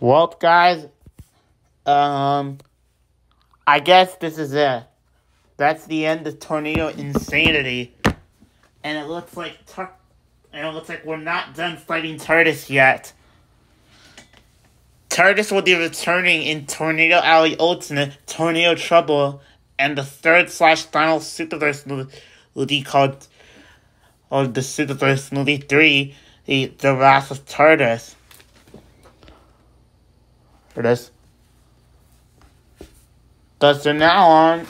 Well, guys, um, I guess this is it. That's the end of Tornado Insanity. And it looks like Tur- and it looks like we're not done fighting Turtis yet. Turtis will be returning in Tornado Alley Ultimate, Tornado Trouble, and the third slash final Superverse movie called, or the Superverse movie 3, the, the Wrath of Turtis. For this. But so now on,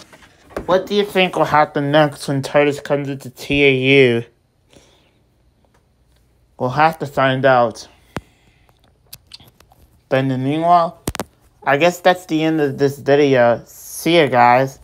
what do you think will happen next when Turtis comes into TAU? We'll have to find out. But in the meanwhile, I guess that's the end of this video. See ya, guys.